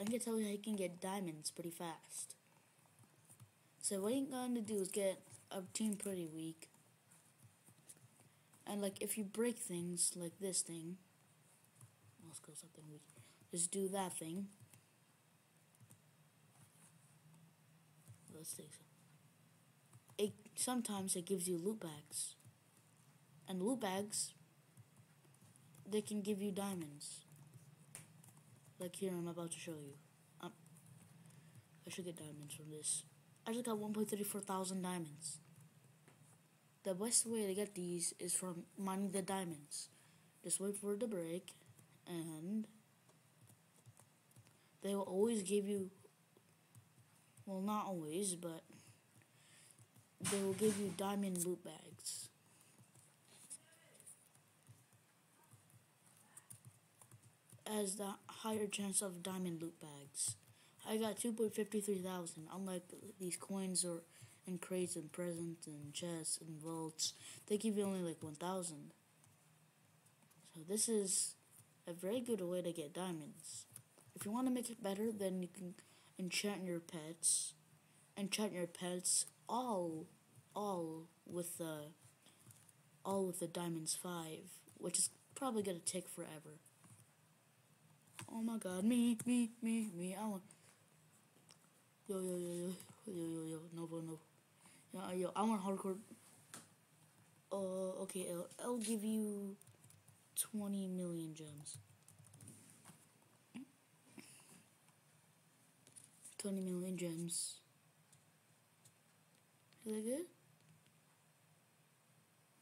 I can tell you you can get diamonds pretty fast. So what you're going to do is get a team pretty weak. And like if you break things like this thing, let's go something weak. Just do that thing. Let's take some. It sometimes it gives you loot bags, and loot bags they can give you diamonds. Like here, I'm about to show you. Um, I should get diamonds from this. I just got 1.34 thousand diamonds. The best way to get these is from mining the diamonds. Just wait for the break, and they will always give you. Well, not always, but they will give you diamond loot bags. As the higher chance of diamond loot bags. I got 2.53 thousand, unlike these coins or in crates and presents and chests and vaults. They give you only like 1,000. So this is a very good way to get diamonds. If you want to make it better, then you can enchant your pets. Enchant your pets all, all with the, all with the diamonds five, which is probably gonna take forever. Oh my god, me, me, me, me, I want. Yo, yo, yo, yo, yo, yo, yo, no, no. Yo, yo, I want hardcore. Uh, okay, I'll, I'll give you 20 million gems. 20 million gems. Is that good?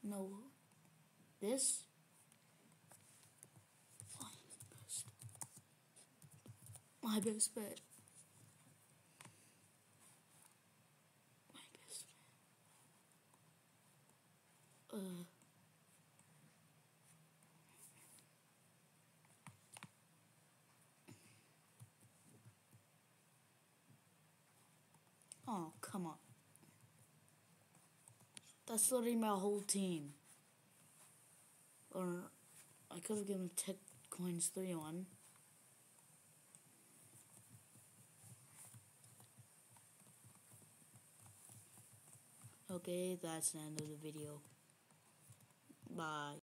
No. This? My best bet. My best bet. Uh. Oh, come on. That's literally my whole team. Or I could have given Tech Coins 3 on. Okay, that's the end of the video. Bye.